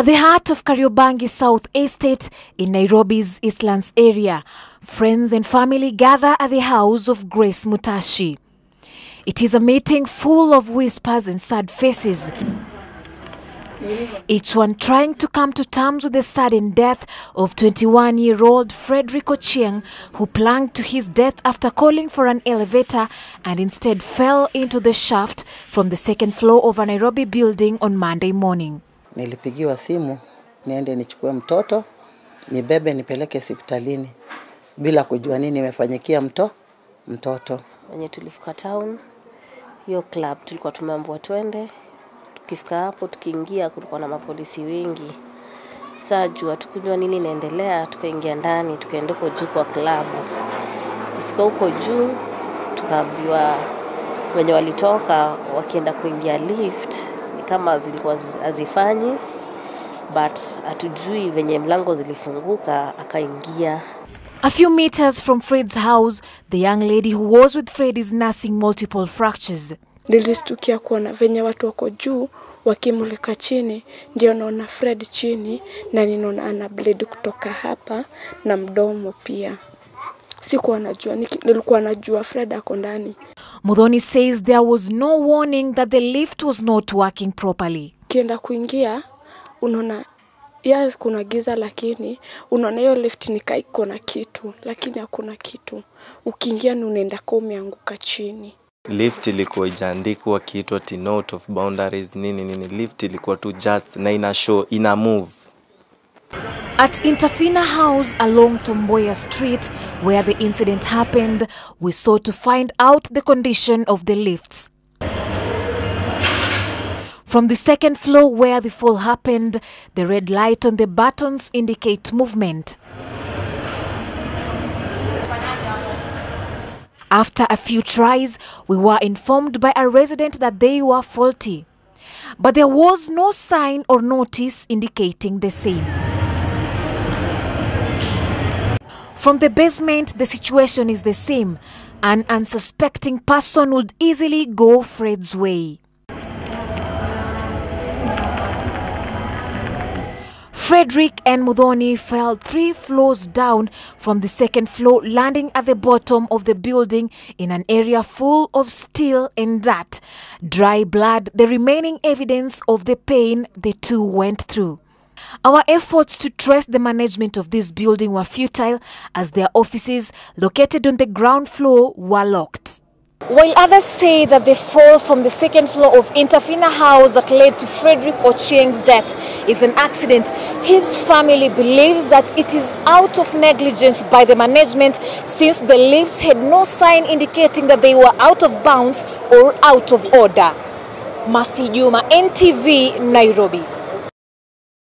At the heart of Kariobangi South Estate in Nairobi's Eastlands area, friends and family gather at the house of Grace Mutashi. It is a meeting full of whispers and sad faces. Each one trying to come to terms with the sudden death of 21 year old Frederick Ochieng, who plunged to his death after calling for an elevator and instead fell into the shaft from the second floor of a Nairobi building on Monday morning. Nilipigiwa simu niende nichukue mtoto nibebe nipeleke hospitalini bila kujua nini imefanyikia mto mtoto. wenye tulifika town hiyo club tulikuwa tumeambiwa twende tukifika hapo tukiingia kulikuwa na mapolisi wengi saa jua tukujua nini inaendelea tukaingia ndani tukaenda huko juu kwa klabu kufika huko juu tukaambiwa wenye walitoka wakienda kuingia lift kama zilikuwa zi- hazifanyi but hatujui venye mlango zilifunguka akaingia A few meters from Fred's house, the young lady who was with Fred is nursing multiple fractures. Nilistukia kuona venye watu wako juu wakimulika chini, ndio naona Fred chini na ninaona ana bleed kutoka hapa na mdomo pia. Sikuwa najua, nilikuwa najua Fred ako ndani. Mudhoni says there was no warning that the lift was not working properly. Ukienda kuingia unaona ya kuna giza, lakini unaona hiyo lift nika iko na kitu, lakini hakuna kitu. Ukiingia ni unaenda kwa umeanguka chini. lift ilikuwa ijaandikwa kitu ati note of boundaries nini nini lift ilikuwa tu just na ina show ina move At Interfina House along Tom Mboya Street, where the incident happened, we sought to find out the condition of the lifts. From the second floor where the fall happened, the red light on the buttons indicate movement. After a few tries, we were informed by a resident that they were faulty. But there was no sign or notice indicating the same. From the basement, the situation is the same. An unsuspecting person would easily go Fred's way. Frederick and Mudhoni fell three floors down from the second floor, landing at the bottom of the building in an area full of steel and dirt. Dry blood, the remaining evidence of the pain the two went through. Our efforts to trace the management of this building were futile as their offices, located on the ground floor, were locked. While others say that the fall from the second floor of Interfina House that led to Frederick Ochieng's death is an accident, his family believes that it is out of negligence by the management since the lifts had no sign indicating that they were out of bounds or out of order. Masi Juma, NTV, Nairobi.